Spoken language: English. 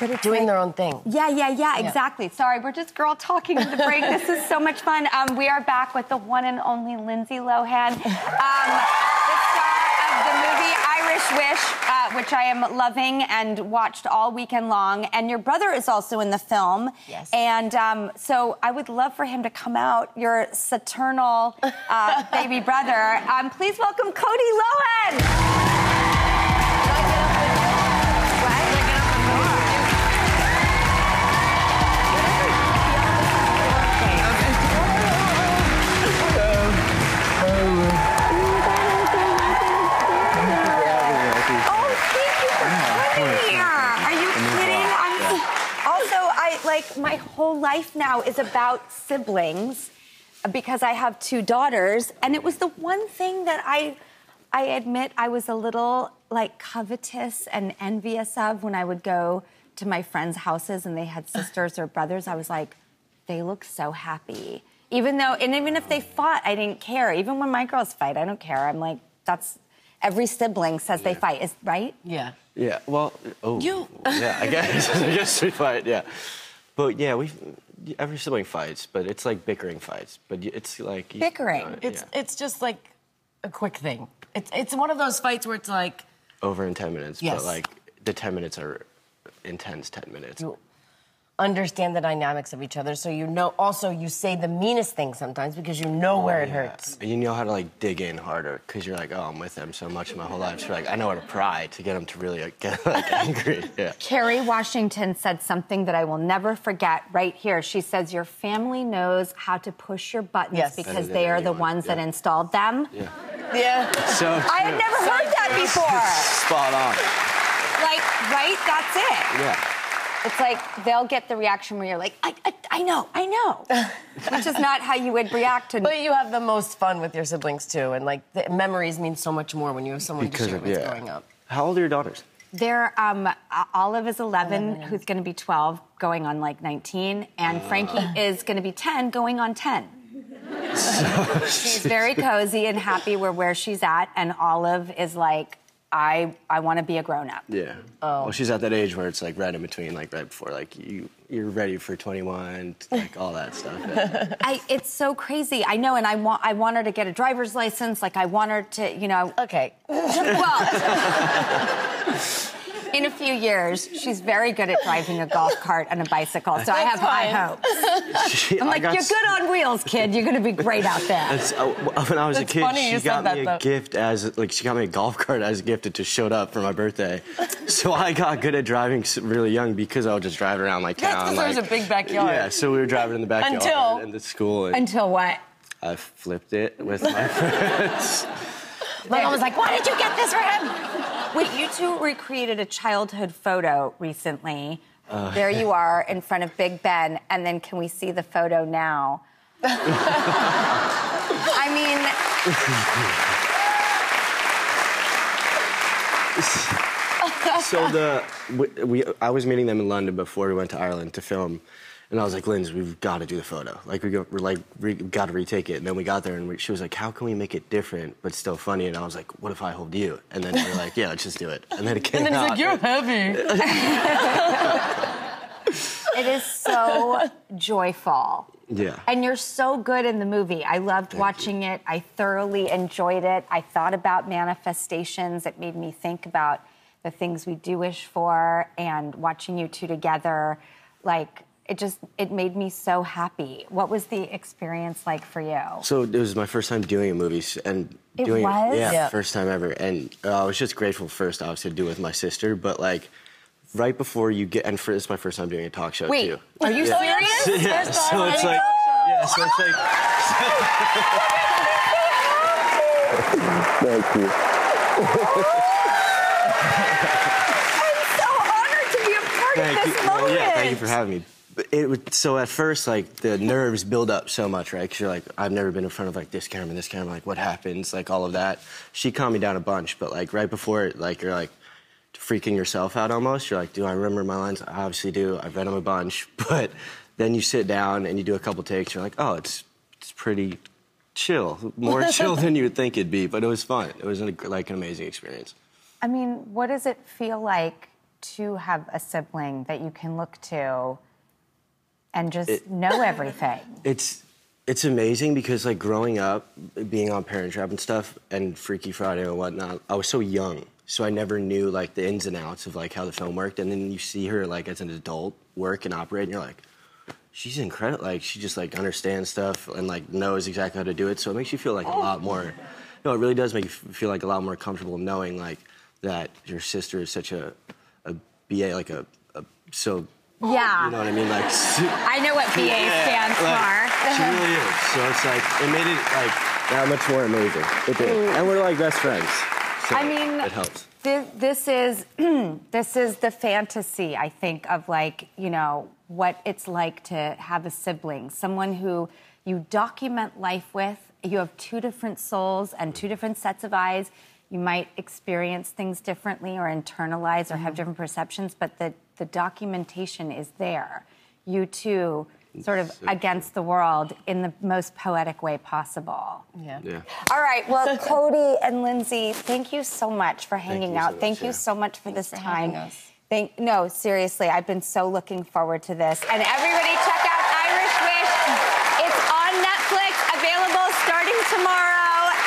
but it's doing like- their own thing. Yeah, yeah, yeah, exactly. Sorry, we're just girl talking in the break. this is so much fun. Um, we are back with the one and only Lindsay Lohan, um, the star of the movie Irish Wish, uh, which I am loving and watched all weekend long. And your brother is also in the film. Yes. And um, so I would love for him to come out, your saturnal uh, baby brother. Um, please welcome Cody Lohan. Here. Uh, are you kidding? I'm also I like my whole life now is about siblings uh, because I have two daughters, and it was the one thing that I I admit I was a little like covetous and envious of when I would go to my friends' houses and they had sisters or brothers. I was like, they look so happy. Even though, and even if they fought, I didn't care. Even when my girls fight, I don't care. I'm like, that's every sibling says they fight, is right? Yeah. Yeah, well, oh, You- yeah, I guess, I guess we fight, yeah. But yeah, we, every sibling fights, but it's like bickering fights. But it's like Bickering. uh, It's yeah. it's just like a quick thing. It's it's one of those fights where it's like over in ten minutes. Yes. But like the ten minutes are intense. Ten minutes. you understand the dynamics of each other, so you know. Also, you say the meanest thing sometimes because you know where it oh, Yeah. hurts. And you know how to like dig in harder because you're like, oh, I'm with them so much my whole life. So like, I know how to pry to get them to really like, get like angry. Yeah. Kerry Washington said something that I will never forget right here. She says, Your family knows how to push your buttons Yes. because they are the anyone, ones that installed them. Yeah. Yeah. So I had never heard that before. spot on. like, right? That's it. Yeah. It's like they'll get the reaction where you're like, I, I, I know, I know. Which is not how you would react to. But you have the most fun with your siblings too, and like the memories mean so much more when you have someone Because to share of with yeah. growing up. How old are your daughters? There, um, Olive is 11, who's going to be 12, going on like 19, and Frankie is going to be 10, going on 10. she's very cozy and happy with where she's at, and Olive is like, I, I want to be a grown up. Yeah. Oh. Well, she's at that age where it's like right in between, like right before, like you you're ready for 21, like all that stuff. Yeah. I, it's so crazy. I know, and I want I want her to get a driver's license. Like I want her to, you know, Okay. well, in a few years, she's very good at driving a golf cart and a bicycle. So I have high hopes. She- I'm like, you're s- good on wheels, kid. You're going to be great out there. That's, uh, when I was That's a kid, funny she said got that, me a though. gift as like she got me a golf cart as a gift. It just showed up for my birthday, so I got good at driving really young because I would just drive around my That's town. 'cause there was a big backyard. Yeah, so we were driving in the backyard Until- and the school, and Until what? I flipped it with my friends. My mom was like, "Why did you get this for him?" Wait, you two recreated a childhood photo recently. Uh. there you are in front of Big Ben, and then can we see the photo now? I mean, so the we, we I was meeting them in London before we went to Ireland to film, and I was like, "Linz, we've got to do the photo. Like we go, we're like we got to retake it." And then we got there, and we, she was like, "How can we make it different but still funny?" And I was like, "What if I hold you?" And then we are like, "Yeah, let's just do it." And then it came And then he's like, "You're heavy." it is so joyful. yeah. And you're so good in the movie. I loved watching it. I thoroughly enjoyed it. I thought about manifestations. It made me think about the things we do wish for and watching you two together. Like, it just, it made me so happy. What was the experience like for you? So it was my first time doing a movie and It doing was? yeah, Yeah. first time ever. And uh, I was just grateful first, obviously, to do it with my sister. But like, right before you get, and for, it's my first time doing a talk show Wait, too. are you Yeah. serious? Yeah, First so it's I like, know. yeah, so it's like. Thank you. I'm so honored to be a part Thank of you. this Well, moment. yeah, thank you for having me. It would, so at first, like the nerves build up so much, right? Because you're like, I've never been in front of like this camera, and this camera, like what happens, like all of that. She calmed me down a bunch, but like right before it, like you're like freaking yourself out almost. You're like, do I remember my lines? I obviously do. I've read them a bunch, but then you sit down and you do a couple takes. You're like, oh, it's it's pretty chill, more chill than you would think it'd be. But it was fun. It was a, like an amazing experience. I mean, what does it feel like to have a sibling that you can look to and just It- know everything? It's it's amazing because like growing up, being on Parent Trap and stuff, and Freaky Friday and whatnot, I was so young, so I never knew like the ins and outs of like how the film worked. And then you see her like as an adult work and operate, and you're like, she's incredible. Like she just like understands stuff and like knows exactly how to do it. So it makes you feel like a lot oh. more. No, it really does make you feel like a lot more comfortable knowing like that your sister is such a a BA, like a, a so. Yeah. You know what I mean? Like. I know what BA yeah, stands like, for. She really is. So it's like it made it like that much more amazing. It did. Mm. And we're like best friends. So I mean, it helps. This, this is this is the fantasy, I think, of like you know what it's like to have a sibling, someone who you document life with. You have two different souls and two different sets of eyes. You might experience things differently or internalize or Mm-hmm. have different perceptions, but the the documentation is there. You two, sort of So against the world in the most poetic way possible. Yeah. Yeah. All right. Well, Cody and Lindsay, thank you so much for hanging you so out. much, thank you yeah. so much for this for time. us. Thank no, seriously, I've been so looking forward to this. And everybody check out Irish Wish. It's on Netflix, available starting tomorrow.